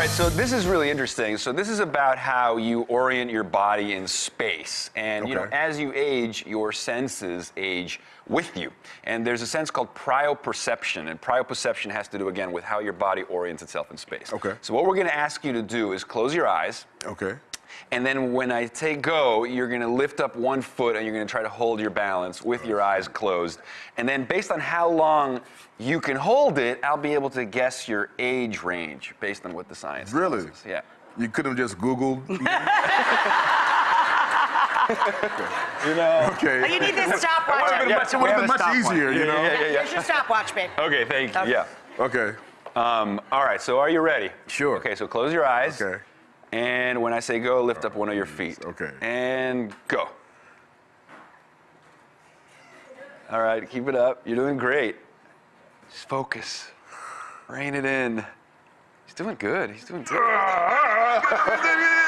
right, so this is really interesting. So this is about how you orient your body in space, and you know, as you age, your senses age with you. And there's a sense called proprioception, and proprioception has to do again with how your body orients itself in space. Okay. So what we're going to ask you to do is close your eyes. Okay. And then when I say go, you're going to lift up one foot and you're going to try to hold your balance with your eyes closed. And then based on how long you can hold it, I'll be able to guess your age range based on what the science tells Really? us. Yeah. You could have just Googled. You know. Okay. Oh, you need this stopwatch. It would Yeah, have we been have a much stopwatch. easier, you Yeah, know? yeah, yeah, yeah. Here's your stopwatch, babe. Okay, thank you. Okay. Yeah. Okay. Um, all right, so are you ready? Sure. Okay, so close your eyes. Okay. And when I say go, lift up one of your feet. Okay. And go. All right, keep it up. You're doing great. Just focus. Rein it in. He's doing good. He's doing good.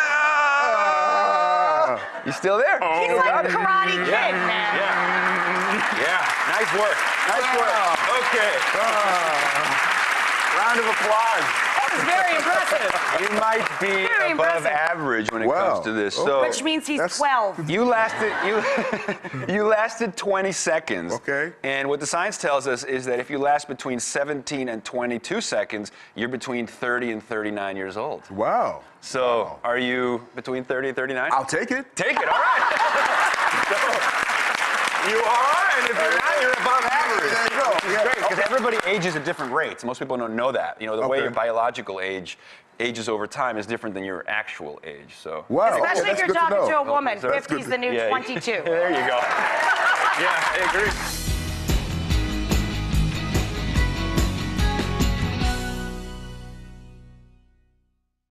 You still there? Oh. He's Still like got it? Karate Kid, man. Yeah. Yeah. Nice work. Nice work. Ah. Okay. Ah. Round of applause. That was very impressive. You might be Very above average when it Wow. comes to this. Okay. So Which means he's That's- 12. you lasted you you lasted 20 seconds. Okay. And what the science tells us is that if you last between 17 and 22 seconds, you're between 30 and 39 years old. Wow. So are you between 30 and 39? I'll take it. Take it. All right. So, you are, and if you're not, you're above average. There you go. Yeah, great because everybody ages at different rates. Most people don't know that. You know, the way your biological age ages over time is different than your actual age. So. Wow. Especially okay, if oh, that's you're good to talking to a woman. So that's 50's the new Yeah, 22. There you go. Yeah, I agree.